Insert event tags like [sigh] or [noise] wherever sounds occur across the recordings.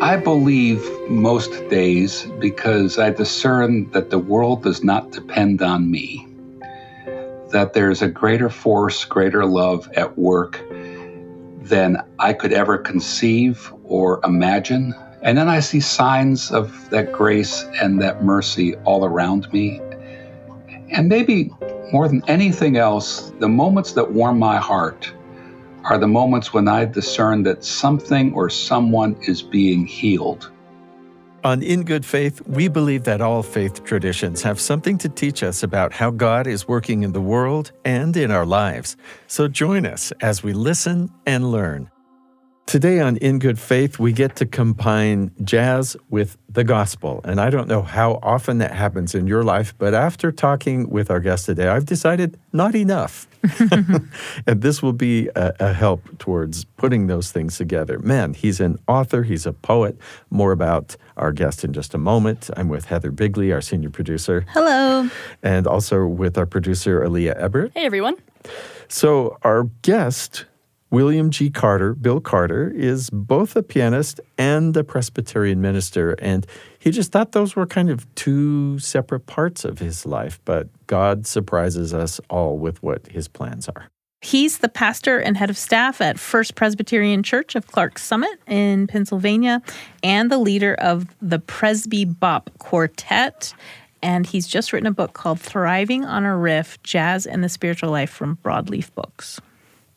I believe most days because I discern that the world does not depend on me, that there's a greater force, greater love at work than I could ever conceive or imagine. And then I see signs of that grace and that mercy all around me. And maybe more than anything else, the moments that warm my heart are the moments when I discern that something or someone is being healed. On In Good Faith, we believe that all faith traditions have something to teach us about how God is working in the world and in our lives. So join us as we listen and learn. Today on In Good Faith, we get to combine jazz with the gospel. And I don't know how often that happens in your life, but after talking with our guest today, I've decided not enough. [laughs] and this will be a, a, help towards putting those things together. Man, he's an author, he's a poet. More about our guest in just a moment. I'm with Heather Bigley, our senior producer. Hello. And also with our producer, Aaliyah Ebert. Hey, everyone. So, our guest William G. Carter, Bill Carter, is both a pianist and a Presbyterian minister. And he just thought those were kind of two separate parts of his life. But God surprises us all with what his plans are. He's the pastor and head of staff at First Presbyterian Church of Clarks Summit in Pennsylvania and the leader of the Presbybop Quartet. And he's just written a book called Thriving on a Riff Jazz and the Spiritual Life from Broadleaf Books.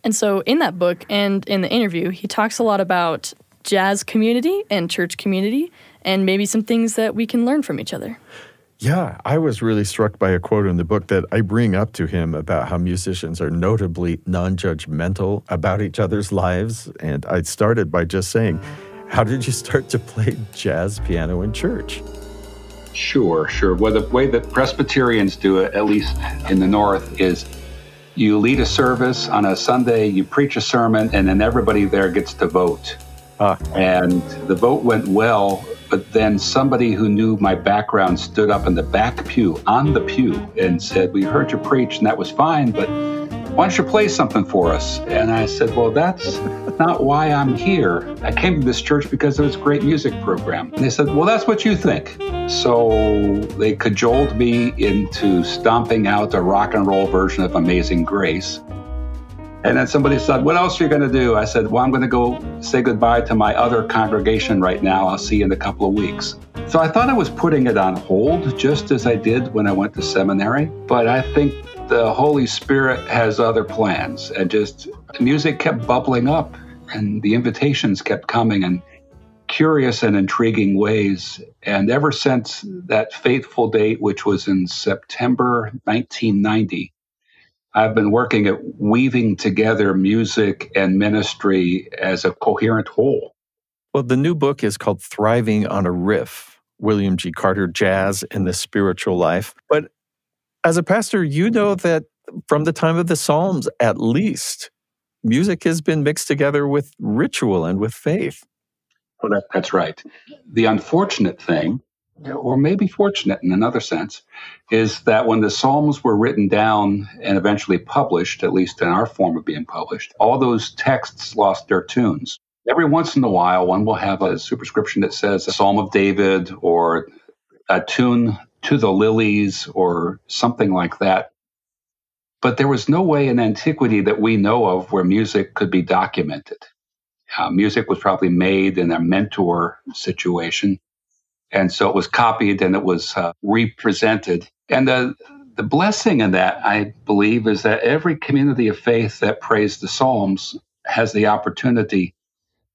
And so, in that book and in the interview, he talks a lot about jazz community and church community and maybe some things that we can learn from each other. Yeah, I was really struck by a quote in the book that I bring up to him about how musicians are notably non judgmental about each other's lives. And I started by just saying, How did you start to play jazz piano in church? Sure, sure. Well, the way that Presbyterians do it, at least in the North, is you lead a service on a Sunday, you preach a sermon, and then everybody there gets to vote. Uh, and the vote went well, but then somebody who knew my background stood up in the back pew, on the pew, and said, We heard you preach, and that was fine, but why don't you play something for us? And I said, Well, that's not why I'm here. I came to this church because of a great music program. And they said, Well, that's what you think. So they cajoled me into stomping out a rock and roll version of Amazing Grace. And then somebody said, What else are you going to do? I said, Well, I'm going to go say goodbye to my other congregation right now. I'll see you in a couple of weeks. So I thought I was putting it on hold, just as I did when I went to seminary. But I think the Holy Spirit has other plans. And just music kept bubbling up, and the invitations kept coming in curious and intriguing ways. And ever since that fateful date, which was in September 1990, I've been working at weaving together music and ministry as a coherent whole. Well, the new book is called Thriving on a Riff William G. Carter Jazz and the Spiritual Life. But as a pastor, you know that from the time of the Psalms, at least, music has been mixed together with ritual and with faith. Well, that, that's right. The unfortunate thing, or maybe fortunate in another sense, is that when the Psalms were written down and eventually published, at least in our form of being published, all those texts lost their tunes. Every once in a while, one will have a superscription that says a Psalm of David or a tune to the lilies or something like that. But there was no way in antiquity that we know of where music could be documented. Uh, music was probably made in a mentor situation. And so it was copied and it was uh, represented. And the, the blessing in that, I believe, is that every community of faith that prays the Psalms has the opportunity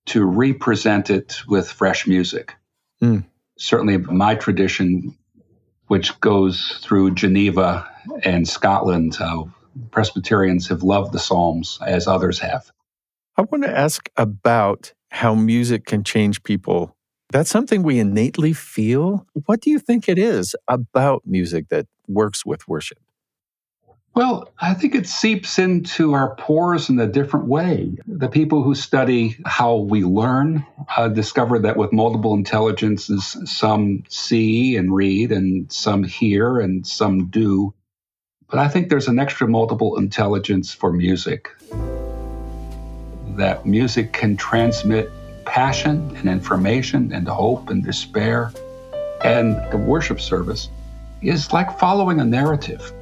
to represent it with fresh music. Mm. Certainly, my tradition which goes through Geneva and Scotland. Uh, Presbyterians have loved the Psalms as others have. I want to ask about how music can change people. That's something we innately feel. What do you think it is about music that works with worship? Well, I think it seeps into our pores in a different way. The people who study how we learn uh, discover that with multiple intelligences, some see and read, and some hear, and some do. But I think there's an extra multiple intelligence for music. That music can transmit passion and information and hope and despair. And the worship service is like following a narrative.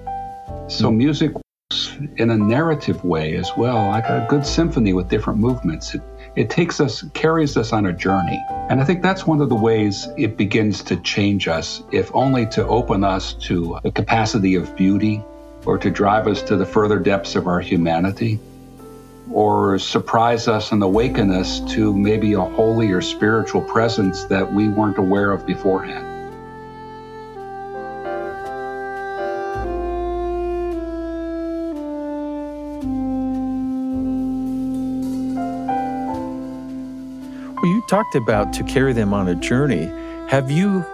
So hmm. music in a narrative way as well, like a good symphony with different movements. It, it takes us, carries us on a journey. And I think that's one of the ways it begins to change us, if only to open us to the capacity of beauty or to drive us to the further depths of our humanity or surprise us and awaken us to maybe a holy or spiritual presence that we weren't aware of beforehand. Talked about to carry them on a journey. Have you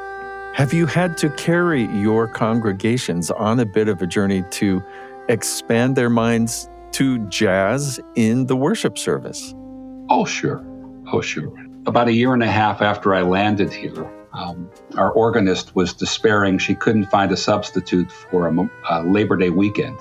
have you had to carry your congregations on a bit of a journey to expand their minds to jazz in the worship service? Oh, sure. Oh, sure. About a year and a half after I landed here, um, our organist was despairing she couldn't find a substitute for a, a Labor Day weekend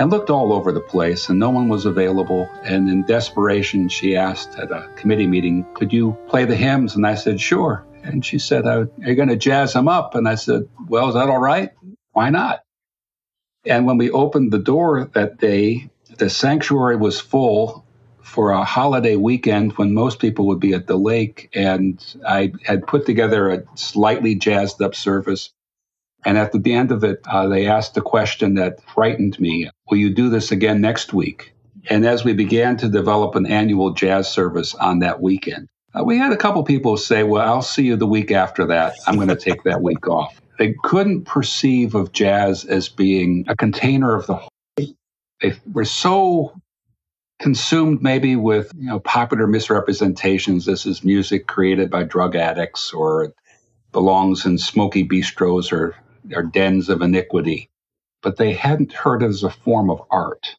and looked all over the place and no one was available. And in desperation, she asked at a committee meeting, Could you play the hymns? And I said, Sure. And she said, Are you going to jazz them up? And I said, Well, is that all right? Why not? And when we opened the door that day, the sanctuary was full for a holiday weekend when most people would be at the lake. And I had put together a slightly jazzed up service. And at the end of it, uh, they asked a question that frightened me Will you do this again next week? And as we began to develop an annual jazz service on that weekend, uh, we had a couple people say, Well, I'll see you the week after that. I'm going to take that week off. They couldn't perceive of jazz as being a container of the whole. They were so consumed maybe with you know popular misrepresentations. This is music created by drug addicts or belongs in smoky bistros or, or dens of iniquity. But they hadn't heard it as a form of art.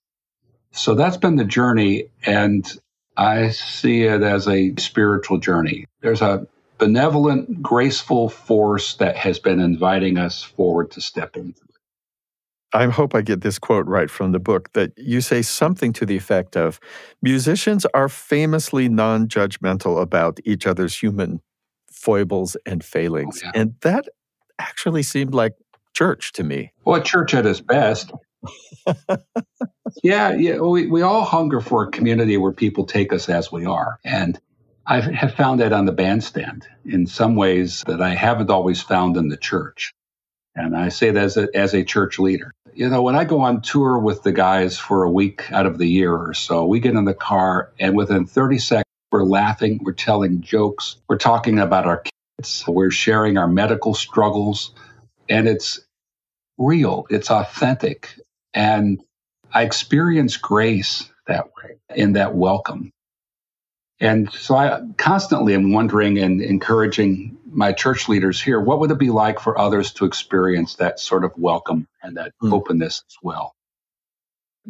So that's been the journey. And I see it as a spiritual journey. There's a benevolent, graceful force that has been inviting us forward to step into. I hope I get this quote right from the book that you say something to the effect of musicians are famously non judgmental about each other's human foibles and failings. Oh, yeah. And that actually seemed like church to me. Well, church at its best. yeah, yeah. We, we all hunger for a community where people take us as we are. And I have found that on the bandstand in some ways that I haven't always found in the church. And I say that as a, as a church leader. You know, when I go on tour with the guys for a week out of the year or so, we get in the car and within 30 seconds, we're laughing, we're telling jokes, we're talking about our we're sharing our medical struggles, and it's real, it's authentic. And I experience grace that way, in that welcome. And so I constantly am wondering and encouraging my church leaders here what would it be like for others to experience that sort of welcome and that mm. openness as well?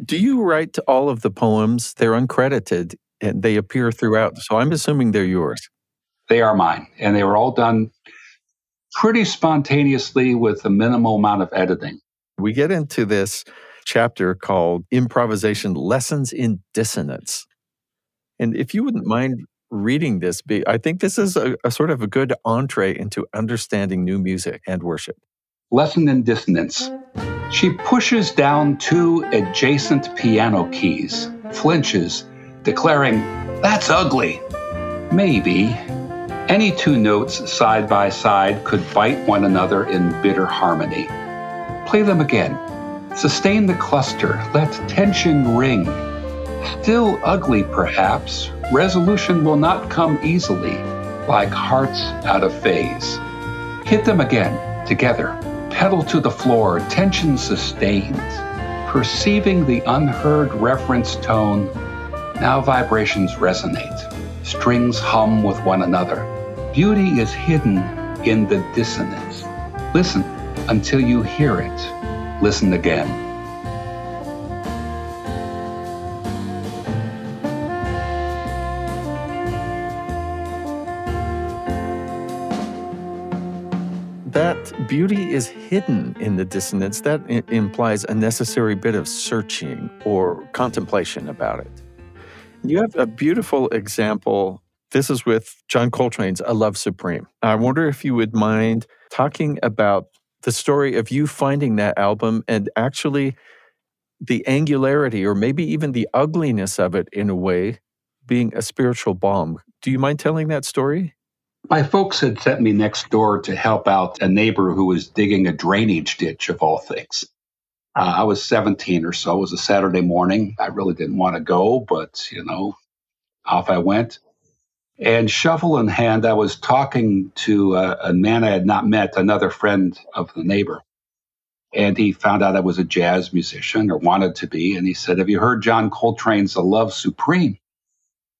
Do you write all of the poems? They're uncredited and they appear throughout. So I'm assuming they're yours. They are mine. And they were all done pretty spontaneously with a minimal amount of editing. We get into this chapter called Improvisation Lessons in Dissonance. And if you wouldn't mind reading this, I think this is a, a sort of a good entree into understanding new music and worship. Lesson in Dissonance. She pushes down two adjacent piano keys, flinches, declaring, That's ugly. Maybe. Any two notes side by side could bite one another in bitter harmony. Play them again. Sustain the cluster. Let tension ring. Still ugly, perhaps, resolution will not come easily, like hearts out of phase. Hit them again, together, pedal to the floor, tension sustains. Perceiving the unheard reference tone, now vibrations resonate, strings hum with one another. Beauty is hidden in the dissonance. Listen until you hear it. Listen again. that beauty is hidden in the dissonance, that implies a necessary bit of searching or contemplation about it. You have a beautiful example This is with John Coltrane's A Love Supreme. I wonder if you would mind talking about the story of you finding that album and actually the angularity or maybe even the ugliness of it in a way being a spiritual balm. Do you mind telling that story? My folks had sent me next door to help out a neighbor who was digging a drainage ditch, of all things. Uh, I was 17 or so. It was a Saturday morning. I really didn't want to go, but, you know, off I went. And shovel in hand, I was talking to a, a man I had not met, another friend of the neighbor. And he found out I was a jazz musician or wanted to be. And he said, Have you heard John Coltrane's A Love Supreme?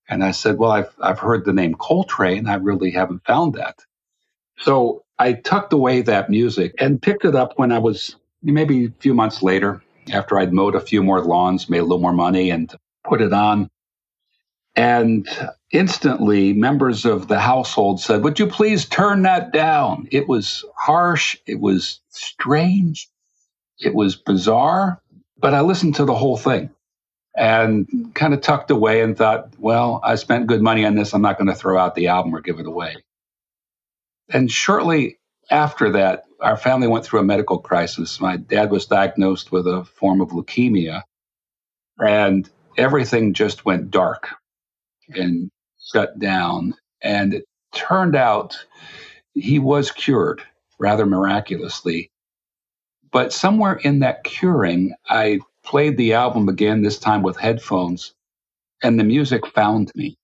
And I said, Well, I've, I've heard the name Coltrane. I really haven't found that. So I tucked away that music and picked it up when I was maybe a few months later after I'd mowed a few more lawns, made a little more money, and put it on. And instantly, members of the household said, Would you please turn that down? It was harsh, it was strange, it was bizarre, but I listened to the whole thing and kind of tucked away and thought, well, I spent good money on this. I'm not going to throw out the album or give it away. And shortly after that, our family went through a medical crisis. My dad was diagnosed with a form of leukemia, and everything just went dark and shut down. And it turned out he was cured rather miraculously. But somewhere in that curing, I played the album again, this time with headphones, and the music found me.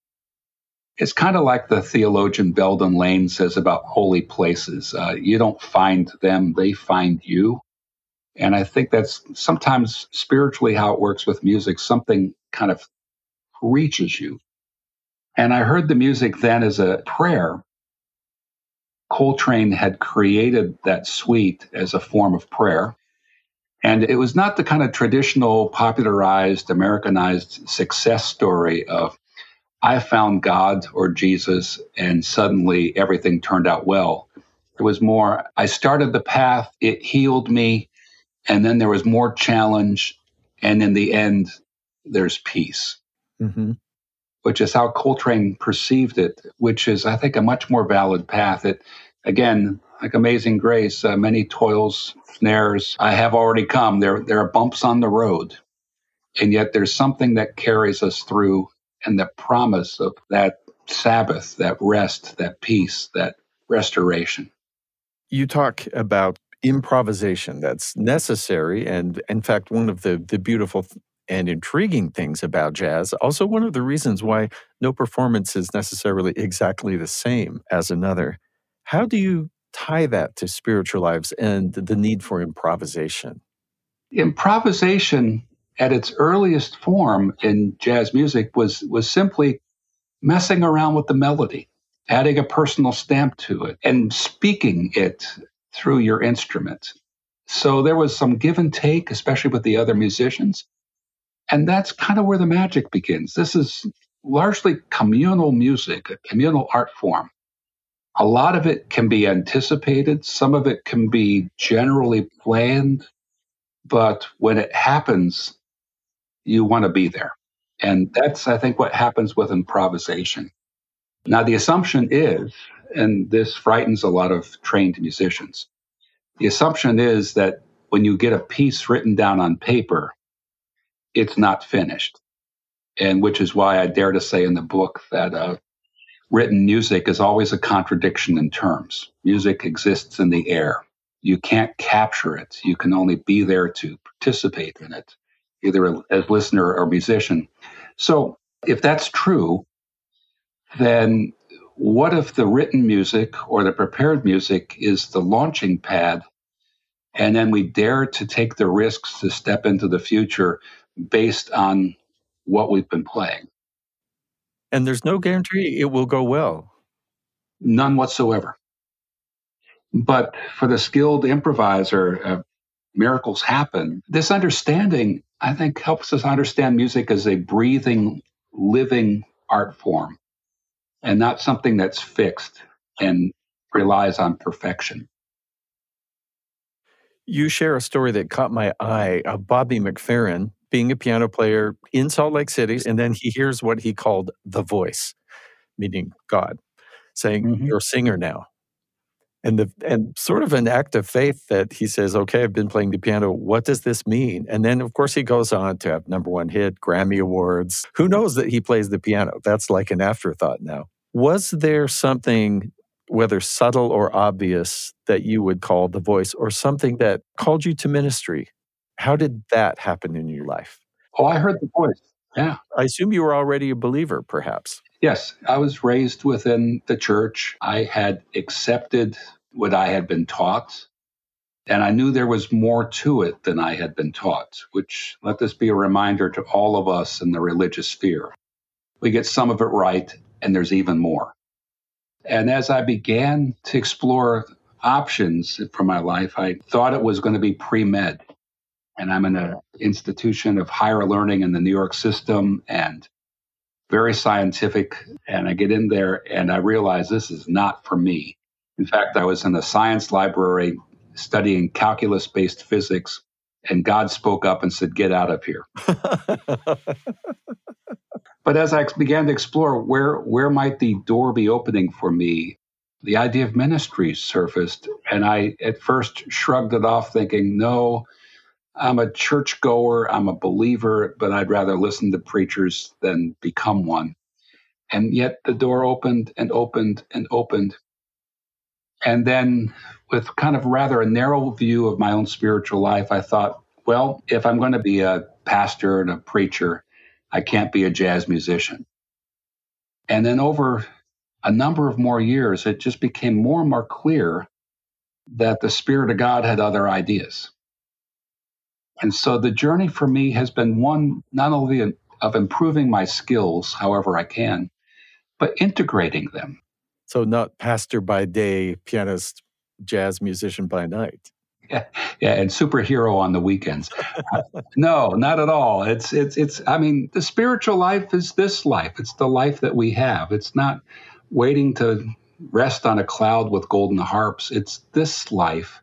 It's kind of like the theologian Belden Lane says about holy places. Uh, you don't find them, they find you. And I think that's sometimes spiritually how it works with music. Something kind of reaches you. And I heard the music then as a prayer. Coltrane had created that suite as a form of prayer. And it was not the kind of traditional, popularized, Americanized success story of, I found God or Jesus and suddenly everything turned out well. It was more, I started the path, it healed me, and then there was more challenge. And in the end, there's peace, mm-hmm. Which is how Coltrane perceived it, which is, I think, a much more valid path. It, again, like Amazing Grace, uh, many toils, snares I have already come. There, there are bumps on the road, and yet there's something that carries us through, and the promise of that Sabbath, that rest, that peace, that restoration. You talk about improvisation that's necessary, and in fact, one of the the beautiful and intriguing things about jazz. Also, one of the reasons why no performance is necessarily exactly the same as another. How do you tie that to spiritual lives and the need for improvisation? Improvisation at its earliest form in jazz music was was simply messing around with the melody, adding a personal stamp to it and speaking it through your instrument. So there was some give and take, especially with the other musicians. And that's kind of where the magic begins. This is largely communal music, a communal art form. A lot of it can be anticipated, some of it can be generally planned, but when it happens, you want to be there. And that's, I think, what happens with improvisation. Now, the assumption is, and this frightens a lot of trained musicians, the assumption is that when you get a piece written down on paper, it's not finished. And which is why I dare to say in the book that uh, written music is always a contradiction in terms. Music exists in the air. You can't capture it. You can only be there to participate in it, either as listener or musician. So, if that's true, then what if the written music or the prepared music is the launching pad, and then we dare to take the risks to step into the future based on what we've been playing? And there's no guarantee it will go well. None whatsoever. But for the skilled improviser, uh, miracles happen. This understanding, I think, helps us understand music as a breathing, living art form and not something that's fixed and relies on perfection. You share a story that caught my eye of Bobby McFerrin being a piano player in Salt Lake City, and then he hears what he called the voice. meaning God, saying, Mhm. You're a singer now. And the and sort of an act of faith that he says, Okay, I've been playing the piano. What does this mean? And then of course he goes on to have number one hit, Grammy Awards. Who knows that he plays the piano? That's like an afterthought now. Was there something, whether subtle or obvious, that you would call the voice, or something that called you to ministry? How did that happen in your life? Oh, I heard the voice. Yeah. I assume you were already a believer, perhaps. Yes, I was raised within the church. I had accepted what I had been taught, and I knew there was more to it than I had been taught, which let this be a reminder to all of us in the religious sphere. We get some of it right, and there's even more. And as I began to explore options for my life, I thought it was going to be pre med. And I'm in an institution of higher learning in the New York system and very scientific. And I get in there and I realize this is not for me. In fact, I was in a science library studying calculus based physics, and God spoke up and said, Get out of here. [laughs] But as I began to explore where, where might the door be opening for me, the idea of ministry surfaced. And I at first shrugged it off, thinking, no, I'm a churchgoer, I'm a believer, but I'd rather listen to preachers than become one. And yet the door opened and opened and opened. And then, with kind of rather a narrow view of my own spiritual life, I thought, well, if I'm going to be a pastor and a preacher, I can't be a jazz musician. And then over a number of more years, it just became more and more clear that the Spirit of God had other ideas. And so the journey for me has been one not only of improving my skills however I can, but integrating them. So, not pastor by day, pianist, jazz musician by night. Yeah, yeah, and superhero on the weekends. [laughs] no, not at all. It's it's it's. I mean, the spiritual life is this life. It's the life that we have. It's not waiting to rest on a cloud with golden harps. It's this life,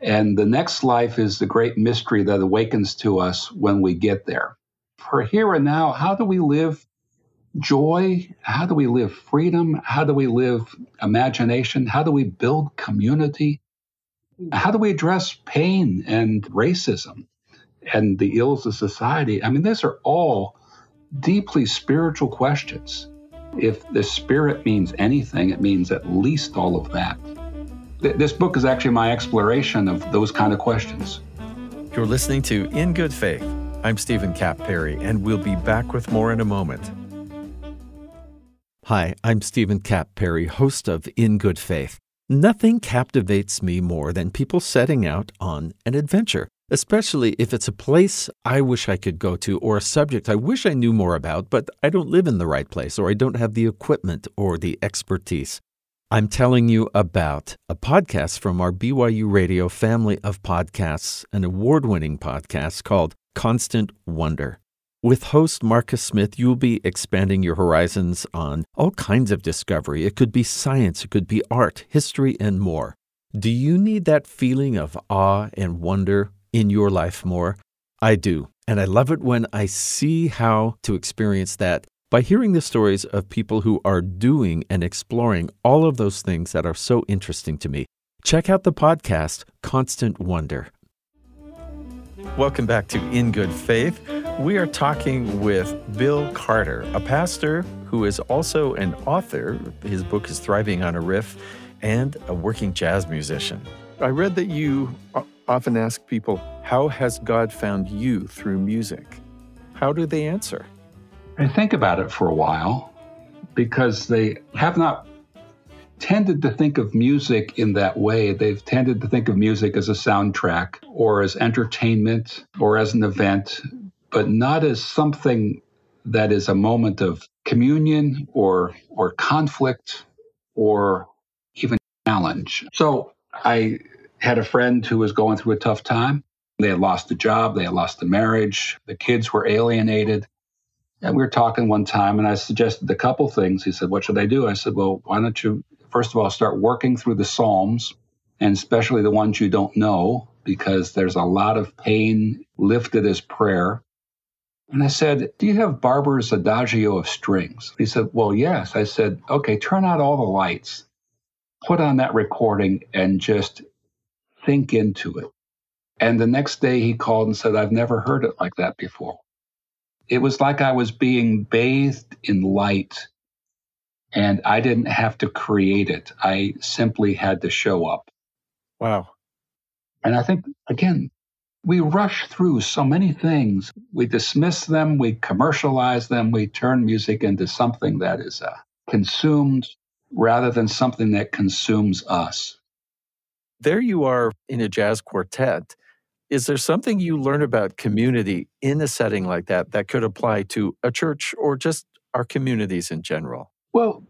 and the next life is the great mystery that awakens to us when we get there. For here and now, how do we live joy? How do we live freedom? How do we live imagination? How do we build community? How do we address pain and racism and the ills of society? I mean, these are all deeply spiritual questions. If the spirit means anything, it means at least all of that. This book is actually my exploration of those kind of questions. You're listening to In Good Faith. I'm Stephen Kapp Perry, and we'll be back with more in a moment. Hi, I'm Stephen Kapp Perry, host of In Good Faith. Nothing captivates me more than people setting out on an adventure, especially if it's a place I wish I could go to or a subject I wish I knew more about, but I don't live in the right place or I don't have the equipment or the expertise. I'm telling you about a podcast from our BYU Radio family of podcasts, an award winning podcast called Constant Wonder. With host Marcus Smith, you'll be expanding your horizons on all kinds of discovery. It could be science, it could be art, history, and more. Do you need that feeling of awe and wonder in your life more? I do. And I love it when I see how to experience that by hearing the stories of people who are doing and exploring all of those things that are so interesting to me. Check out the podcast, Constant Wonder. Welcome back to In Good Faith. We are talking with Bill Carter, a pastor who is also an author. His book is Thriving on a Riff, and a working jazz musician. I read that you often ask people, How has God found you through music? How do they answer? I think about it for a while because they have not tended to think of music in that way. They've tended to think of music as a soundtrack or as entertainment or as an event, but not as something that is a moment of communion or or conflict or even challenge. So I had a friend who was going through a tough time. They had lost a job, they had lost a marriage, the kids were alienated. And we were talking one time, and I suggested a couple things. He said, What should I do? I said, Well, why don't you, first of all, start working through the Psalms, and especially the ones you don't know, because there's a lot of pain lifted as prayer. And I said, Do you have Barber's Adagio of Strings? He said, Well, yes. I said, Okay, turn out all the lights, put on that recording, and just think into it. And the next day he called and said, I've never heard it like that before. It was like I was being bathed in light and I didn't have to create it. I simply had to show up. Wow. And I think, again, we rush through so many things. We dismiss them, we commercialize them, we turn music into something that is uh, consumed rather than something that consumes us. There you are in a jazz quartet. Is there something you learn about community in a setting like that that could apply to a church or just our communities in general? Well,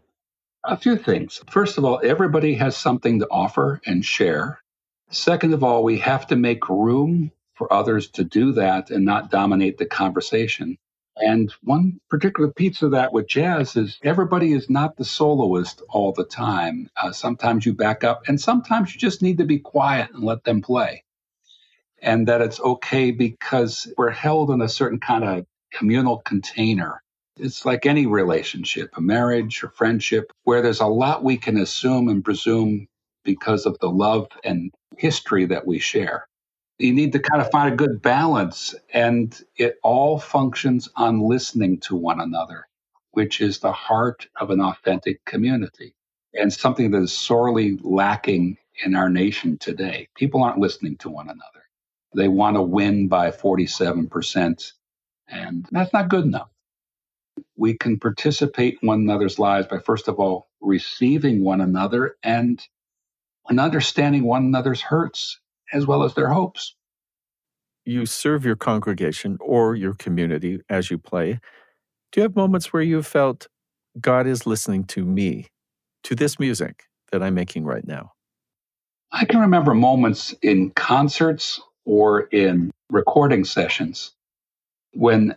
a few things. First of all, everybody has something to offer and share. Second of all, we have to make room for others to do that and not dominate the conversation. And one particular piece of that with jazz is everybody is not the soloist all the time. Uh, sometimes you back up, and sometimes you just need to be quiet and let them play. And that it's okay because we're held in a certain kind of communal container. It's like any relationship, a marriage or friendship, where there's a lot we can assume and presume because of the love and history that we share. You need to kind of find a good balance and it all functions on listening to one another which is the heart of an authentic community and something that is sorely lacking in our nation today. People aren't listening to one another they want to win by 47% and that's not good enough we can participate in one another's lives by first of all receiving one another and and understanding one another's hurts as well as their hopes. You serve your congregation or your community as you play. Do you have moments where you felt God is listening to me, to this music that I'm making right now? I can remember moments in concerts or in recording sessions when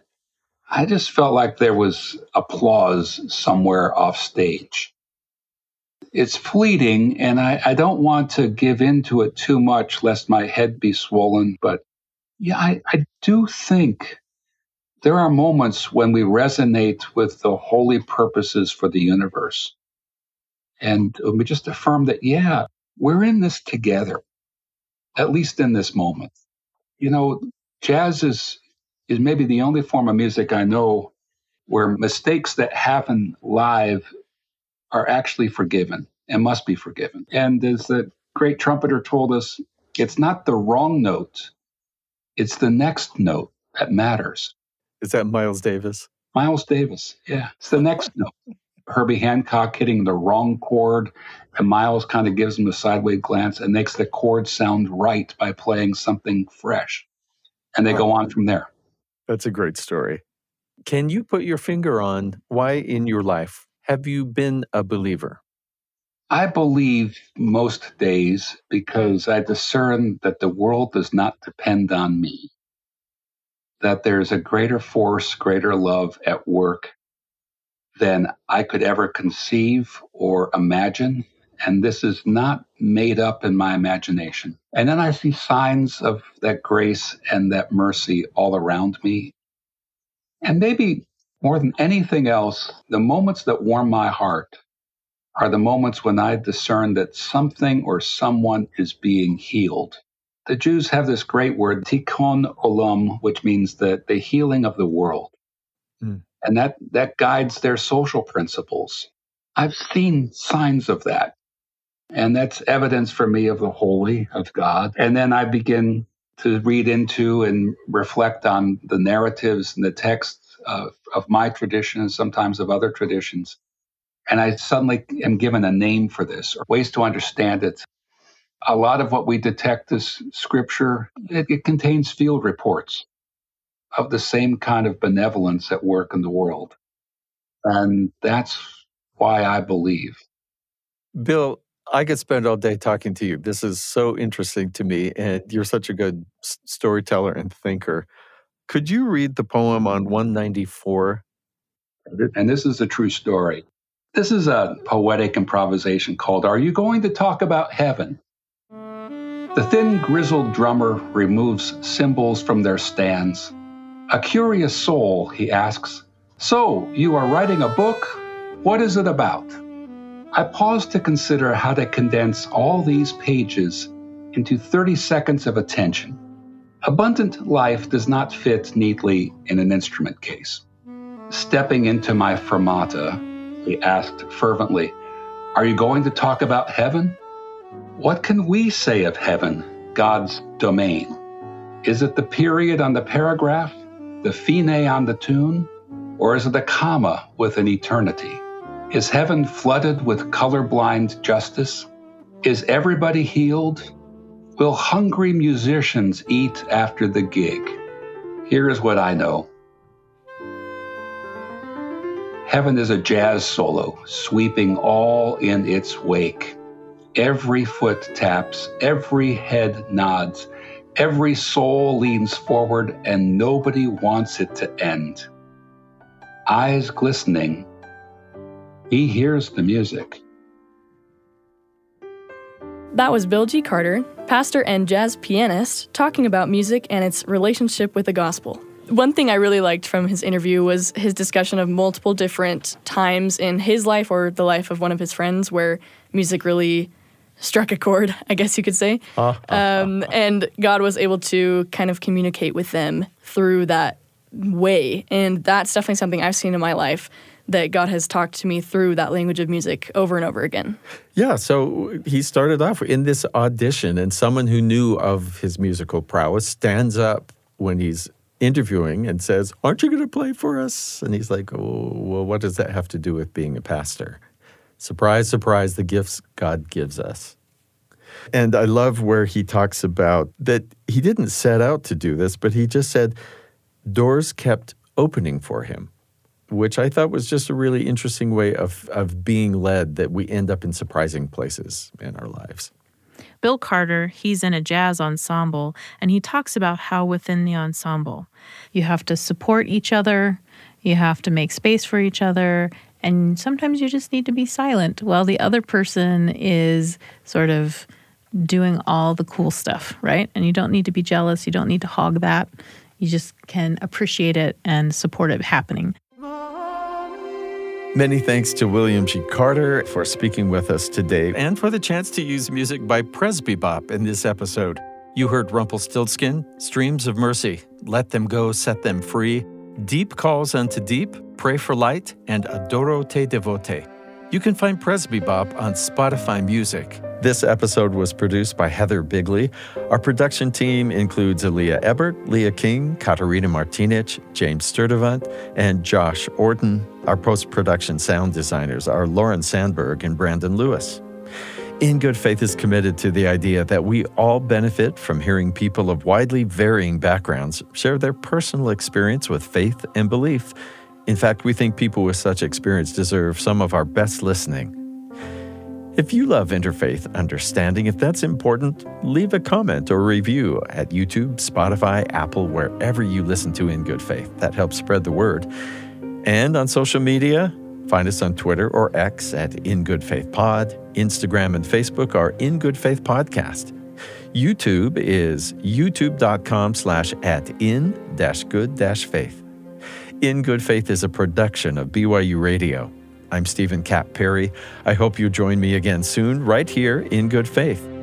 I just felt like there was applause somewhere off stage it's fleeting and I, I don't want to give into it too much lest my head be swollen. But yeah, I, I do think there are moments when we resonate with the holy purposes for the universe. And we just affirm that, yeah, we're in this together, at least in this moment. You know, jazz is, is maybe the only form of music I know where mistakes that happen live are actually forgiven and must be forgiven. And as the great trumpeter told us, it's not the wrong note, it's the next note that matters. Is that Miles Davis? Miles Davis, yeah. It's the next note. Herbie Hancock hitting the wrong chord, and Miles kind of gives him a sideways glance and makes the chord sound right by playing something fresh. And they go on from there. That's a great story. Can you put your finger on why in your life have you been a believer? I believe most days because I discern that the world does not depend on me, that there's a greater force, greater love at work than I could ever conceive or imagine. And this is not made up in my imagination. And then I see signs of that grace and that mercy all around me. And maybe more than anything else, the moments that warm my heart are the moments when I discern that something or someone is being healed. The Jews have this great word, tikkun olam, which means that the healing of the world. Mm. And that, that guides their social principles. I've seen signs of that. And that's evidence for me of the holy of God. And then I begin to read into and reflect on the narratives and the texts of, of my tradition and sometimes of other traditions. And I suddenly am given a name for this or ways to understand it. A lot of what we detect as scripture, it, it contains field reports of the same kind of benevolence at work in the world. And that's why I believe. Bill, I could spend all day talking to you. This is so interesting to me, and you're such a good storyteller and thinker. Could you read the poem on 194? And this is a true story. This is a poetic improvisation called Are You Going to Talk About Heaven? The thin, grizzled drummer removes cymbals from their stands, A curious soul, he asks, So, you are writing a book? What is it about? I pause to consider how to condense all these pages into 30 seconds of attention. Abundant life does not fit neatly in an instrument case. Stepping into my fermata, he asked fervently, Are you going to talk about heaven? What can we say of heaven, God's domain? Is it the period on the paragraph, the fine on the tune, or is it a comma with an eternity? Is heaven flooded with colorblind justice? Is everybody healed? Will hungry musicians eat after the gig? Here is what I know. Heaven is a jazz solo, sweeping all in its wake. Every foot taps, every head nods, every soul leans forward, and nobody wants it to end. Eyes glistening, he hears the music. That was Bill G. Carter, pastor and jazz pianist, talking about music and its relationship with the gospel. One thing I really liked from his interview was his discussion of multiple different times in his life or the life of one of his friends where music really struck a chord, I guess you could say. Ah, ah, ah, um, and God was able to kind of communicate with them through that way. And that's definitely something I've seen in my life that God has talked to me through that language of music over and over again. Yeah, so he started off in this audition, and someone who knew of his musical prowess stands up when he's interviewing and says, Aren't you going to play for us? And he's like, Oh, well, what does that have to do with being a pastor? Surprise, surprise, the gifts God gives us. And I love where he talks about that he didn't set out to do this, but he just said doors kept opening for him, which I thought was just a really interesting way of, of being led that we end up in surprising places in our lives. Bill Carter, he's in a jazz ensemble, and he talks about how within the ensemble, you have to support each other, you have to make space for each other, and sometimes you just need to be silent while the other person is sort of doing all the cool stuff, right? And you don't need to be jealous, you don't need to hog that. You just can appreciate it and support it happening. Many thanks to William G. Carter for speaking with us today and for the chance to use music by Presbybop in this episode. You heard Rumpelstiltskin, Streams of Mercy, Let Them Go, Set Them Free, Deep Calls Unto Deep, Pray for Light, and Adoro Te Devote. You can find Presbybop on Spotify Music. This episode was produced by Heather Bigley. Our production team includes Aaliyah Ebert, Leah King, Katarina Martinic, James Sturdivant, and Josh Orton. Our post production sound designers are Lauren Sandberg and Brandon Lewis. In Good Faith is committed to the idea that we all benefit from hearing people of widely varying backgrounds share their personal experience with faith and belief. In fact, we think people with such experience deserve some of our best listening. If you love interfaith understanding, if that's important, leave a comment or review at YouTube, Spotify, Apple, wherever you listen to In Good Faith. That helps spread the word. And on social media, find us on Twitter or X at In Good Faith Pod. Instagram and Facebook are In Good Faith Podcast. YouTube is youtube.com slash at in dash good dash faith. In Good Faith is a production of BYU Radio. I'm Stephen Kapp Perry. I hope you join me again soon, right here in Good Faith.